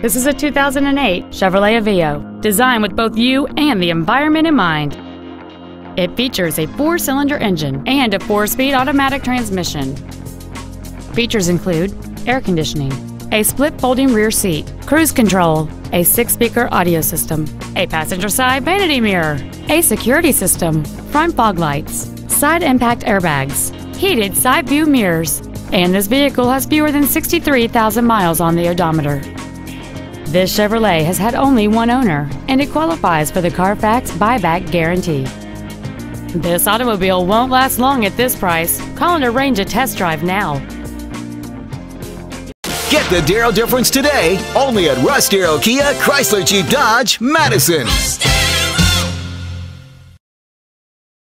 This is a 2008 Chevrolet Aveo, designed with both you and the environment in mind. It features a four-cylinder engine and a four-speed automatic transmission. Features include air conditioning, a split folding rear seat, cruise control, a six-speaker audio system, a passenger side vanity mirror, a security system, front fog lights, side impact airbags, heated side view mirrors, and this vehicle has fewer than 63,000 miles on the odometer. This Chevrolet has had only one owner, and it qualifies for the Carfax buyback guarantee. This automobile won't last long at this price. Call and arrange a test drive now. Get the Darrow difference today, only at Russ Darrow Kia Chrysler Jeep Dodge, Madison.